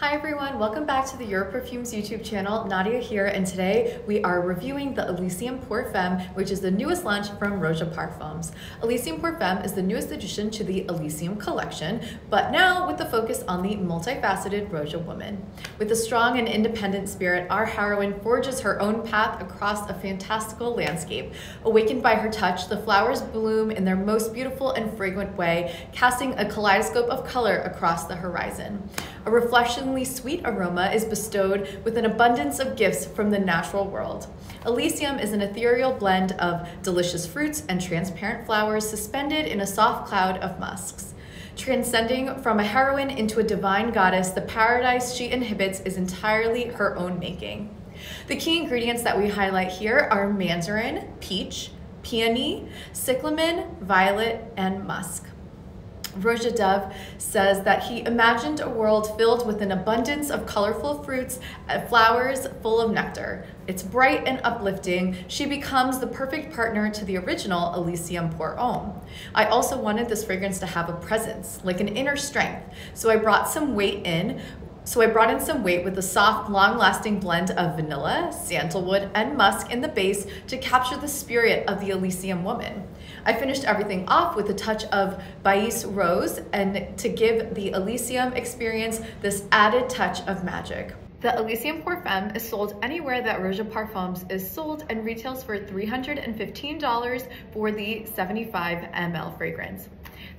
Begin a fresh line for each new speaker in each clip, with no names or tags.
Hi everyone, welcome back to the Europerfumes YouTube channel. Nadia here, and today we are reviewing the Elysium Pour Femme, which is the newest launch from Roja Parfums. Elysium Pour Femme is the newest addition to the Elysium collection, but now with the focus on the multifaceted Roja woman. With a strong and independent spirit, our heroine forges her own path across a fantastical landscape. Awakened by her touch, the flowers bloom in their most beautiful and fragrant way, casting a kaleidoscope of color across the horizon. A sweet aroma is bestowed with an abundance of gifts from the natural world. Elysium is an ethereal blend of delicious fruits and transparent flowers suspended in a soft cloud of musks. Transcending from a heroine into a divine goddess, the paradise she inhabits is entirely her own making. The key ingredients that we highlight here are mandarin, peach, peony, cyclamen, violet, and musk. Roja Dove says that he imagined a world filled with an abundance of colorful fruits and flowers full of nectar. It's bright and uplifting. She becomes the perfect partner to the original Elysium Pour Homme. I also wanted this fragrance to have a presence, like an inner strength. So I brought some weight in so I brought in some weight with a soft, long-lasting blend of vanilla, sandalwood, and musk in the base to capture the spirit of the Elysium woman. I finished everything off with a touch of Baies Rose and to give the Elysium experience this added touch of magic. The Elysium Femme is sold anywhere that Roja Parfums is sold and retails for $315 for the 75 ml fragrance.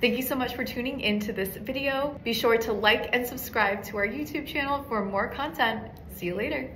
Thank you so much for tuning into this video. Be sure to like and subscribe to our YouTube channel for more content. See you later.